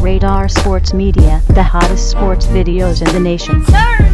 Radar Sports Media, the hottest sports videos in the nation. Sir!